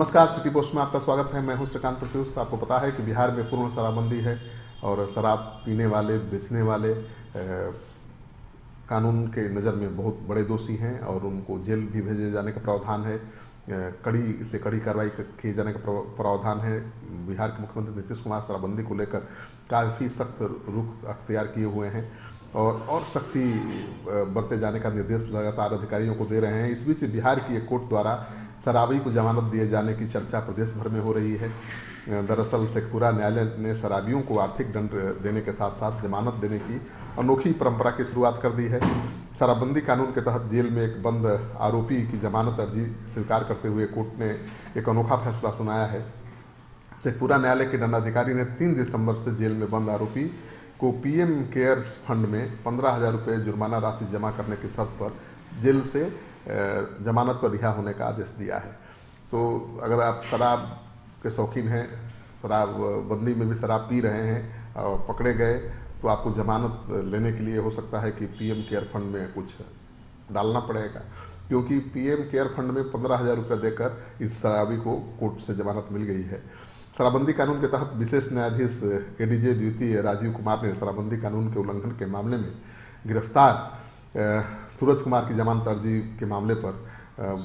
नमस्कार city post में आपका स्वागत है। मैं हूँ श्रीकांत प्रत्युष। आपको पता है कि बिहार में पूर्ण शराबबंदी है और शराब पीने वाले बेचने वाले ए, कानून के नज़र में बहुत बड़े दोषी हैं और उनको जेल भी भेजे जाने का प्रावधान है। कड़ी से कड़ी कार्रवाई किए जाने का प्रावधान है। बिहार के मुख्यमंत्री नीतीश कुमार शराबबंदी को लेकर काफ़ी सख्त रुख अख्तियार किए हुए हैं। और और सख्ती बरते जाने का निर्देश लगातार अधिकारियों को दे रहे हैं। इस बीच बिहार की एक कोर्ट द्वारा शराबी को जमानत दिए जाने की चर्चा प्रदेश भर में हो रही है। दरअसल शेखपुरा न्यायालय ने शराबियों को आर्थिक दंड देने के साथ साथ जमानत देने की अनोखी परंपरा की शुरुआत कर दी है। शराबबंदी कानून के तहत जेल में एक बंद आरोपी की जमानत अर्जी स्वीकार करते हुए कोर्ट ने एक अनोखा फैसला सुनाया है। शेखपुरा न्यायालय के दंडाधिकारी ने तीन दिसंबर से जेल में बंद आरोपी को पीएम केयर्स फंड में पंद्रह हज़ार रुपये जुर्माना राशि जमा करने की शर्त पर जेल से जमानत पर रिहा होने का आदेश दिया है। तो अगर आप शराब के शौकीन हैं, शराब, बंदी में भी शराब पी रहे हैं और पकड़े गए तो आपको जमानत लेने के लिए हो सकता है कि पीएम केयर फंड में कुछ डालना पड़ेगा। क्योंकि पीएम केयर फंड में पंद्रह हज़ार रुपये देकर इस शराबी को कोर्ट से जमानत मिल गई है। शराबबंदी कानून के तहत विशेष न्यायाधीश एडीजे द्वितीय राजीव कुमार ने शराबबंदी कानून के उल्लंघन के मामले में गिरफ़्तार सूरज कुमार की जमानत अर्जी के मामले पर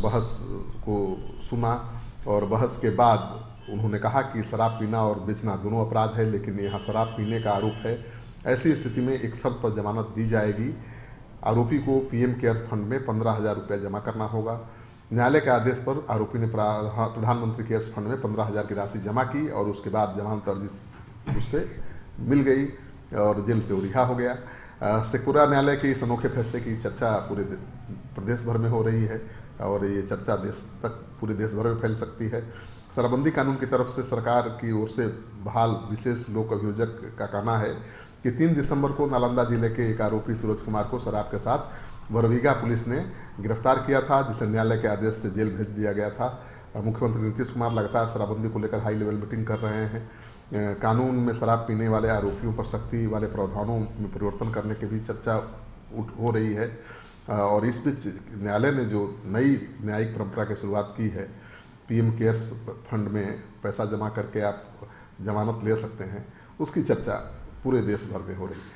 बहस को सुना और बहस के बाद उन्होंने कहा कि शराब पीना और बेचना दोनों अपराध है, लेकिन यहाँ शराब पीने का आरोप है। ऐसी स्थिति में एक शर्त पर जमानत दी जाएगी। आरोपी को पीएम केयर फंड में पंद्रह हज़ार रुपया जमा करना होगा। न्यायालय के आदेश पर आरोपी ने प्रधानमंत्री केयर्स फंड में पंद्रह हज़ार की राशि जमा की और उसके बाद जमानत अर्जी उससे मिल गई और जेल से रिहा हो गया। शेखपुरा न्यायालय के इस अनोखे फैसले की चर्चा पूरे प्रदेश भर में हो रही है और ये चर्चा देश तक, पूरे देश भर में फैल सकती है। शराबबंदी कानून की तरफ़ से सरकार की ओर से बहाल विशेष लोक अभियोजक का कहना है कि तीन दिसंबर को नालंदा ज़िले के एक आरोपी सूरज कुमार को शराब के साथ बरवीगा पुलिस ने गिरफ़्तार किया था, जिसे न्यायालय के आदेश से जेल भेज दिया गया था। मुख्यमंत्री नीतीश कुमार लगातार शराबबंदी को लेकर हाई लेवल मीटिंग कर रहे हैं। कानून में शराब पीने वाले आरोपियों पर सख्ती वाले प्रावधानों में परिवर्तन करने की भी चर्चा हो रही है। और इस बीच न्यायालय ने जो नई न्यायिक परंपरा की शुरुआत की है, पीएम केयर्स फंड में पैसा जमा करके आप जमानत ले सकते हैं, उसकी चर्चा पूरे देश भर में हो रही है।